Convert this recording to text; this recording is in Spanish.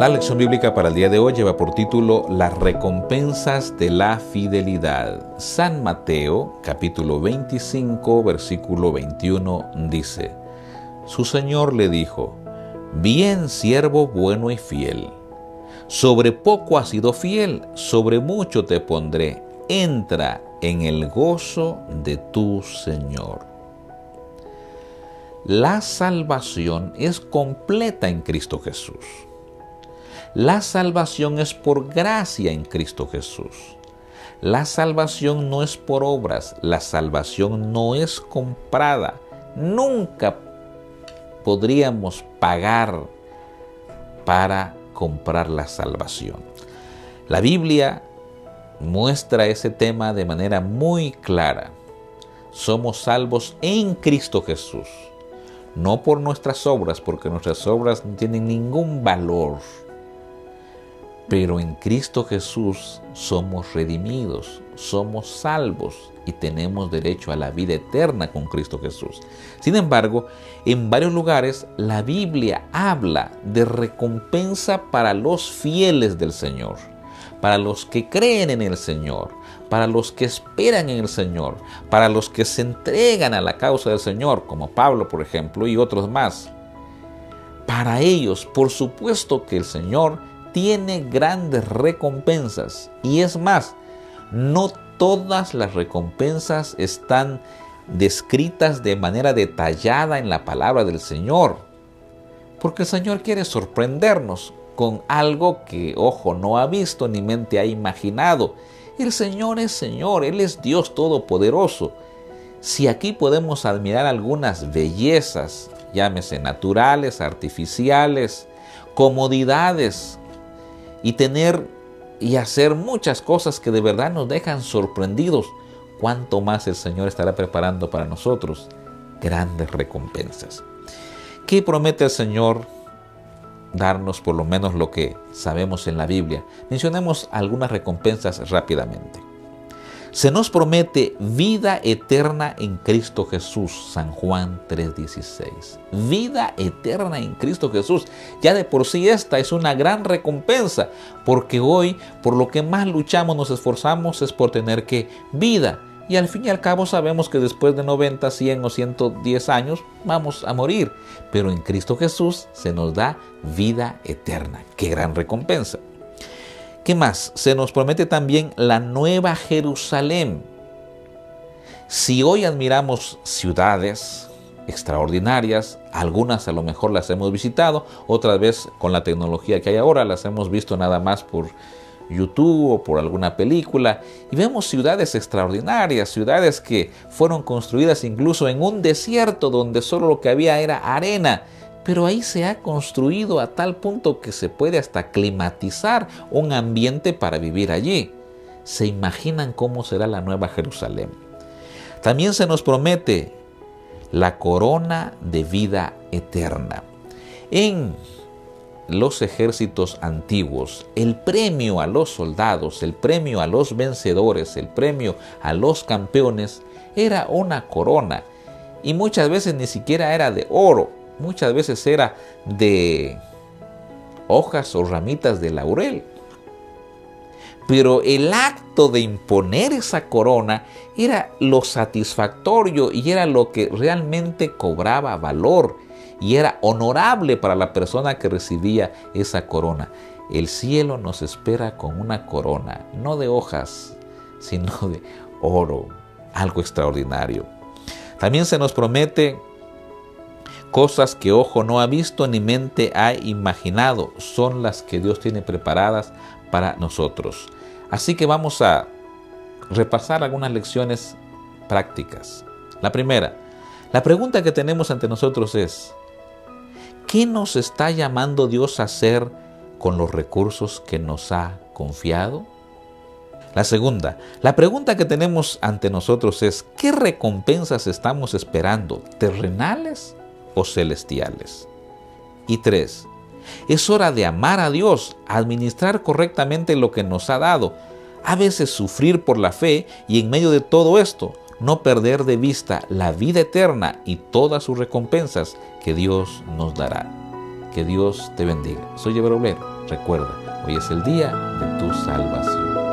La lección bíblica para el día de hoy lleva por título Las recompensas de la fidelidad. San Mateo capítulo 25 versículo 21 dice, Su Señor le dijo, Bien siervo bueno y fiel, sobre poco has sido fiel, sobre mucho te pondré, entra en el gozo de tu Señor. La salvación es completa en Cristo Jesús. La salvación es por gracia en Cristo Jesús. La salvación no es por obras, la salvación no es comprada. Nunca podríamos pagar para comprar la salvación. La Biblia muestra ese tema de manera muy clara. Somos salvos en Cristo Jesús, no por nuestras obras, porque nuestras obras no tienen ningún valor pero en Cristo Jesús somos redimidos, somos salvos y tenemos derecho a la vida eterna con Cristo Jesús. Sin embargo, en varios lugares la Biblia habla de recompensa para los fieles del Señor, para los que creen en el Señor, para los que esperan en el Señor, para los que se entregan a la causa del Señor, como Pablo, por ejemplo, y otros más. Para ellos, por supuesto que el Señor tiene grandes recompensas. Y es más, no todas las recompensas están descritas de manera detallada en la palabra del Señor. Porque el Señor quiere sorprendernos con algo que ojo no ha visto ni mente ha imaginado. El Señor es Señor, Él es Dios Todopoderoso. Si aquí podemos admirar algunas bellezas, llámese naturales, artificiales, comodidades y tener y hacer muchas cosas que de verdad nos dejan sorprendidos, cuánto más el Señor estará preparando para nosotros grandes recompensas. ¿Qué promete el Señor darnos por lo menos lo que sabemos en la Biblia? Mencionemos algunas recompensas rápidamente. Se nos promete vida eterna en Cristo Jesús, San Juan 3:16. Vida eterna en Cristo Jesús. Ya de por sí esta es una gran recompensa, porque hoy por lo que más luchamos, nos esforzamos es por tener que vida. Y al fin y al cabo sabemos que después de 90, 100 o 110 años vamos a morir. Pero en Cristo Jesús se nos da vida eterna. Qué gran recompensa. ¿Qué más? Se nos promete también la nueva Jerusalén. Si hoy admiramos ciudades extraordinarias, algunas a lo mejor las hemos visitado, otras veces con la tecnología que hay ahora las hemos visto nada más por YouTube o por alguna película y vemos ciudades extraordinarias, ciudades que fueron construidas incluso en un desierto donde solo lo que había era arena pero ahí se ha construido a tal punto que se puede hasta climatizar un ambiente para vivir allí. ¿Se imaginan cómo será la nueva Jerusalén? También se nos promete la corona de vida eterna. En los ejércitos antiguos, el premio a los soldados, el premio a los vencedores, el premio a los campeones era una corona y muchas veces ni siquiera era de oro, muchas veces era de hojas o ramitas de laurel. Pero el acto de imponer esa corona era lo satisfactorio y era lo que realmente cobraba valor y era honorable para la persona que recibía esa corona. El cielo nos espera con una corona, no de hojas, sino de oro, algo extraordinario. También se nos promete Cosas que ojo no ha visto ni mente ha imaginado son las que Dios tiene preparadas para nosotros. Así que vamos a repasar algunas lecciones prácticas. La primera, la pregunta que tenemos ante nosotros es, ¿qué nos está llamando Dios a hacer con los recursos que nos ha confiado? La segunda, la pregunta que tenemos ante nosotros es, ¿qué recompensas estamos esperando? ¿Terrenales o celestiales. Y tres, es hora de amar a Dios, administrar correctamente lo que nos ha dado, a veces sufrir por la fe y en medio de todo esto, no perder de vista la vida eterna y todas sus recompensas que Dios nos dará. Que Dios te bendiga. Soy Ever Recuerda, hoy es el día de tu salvación.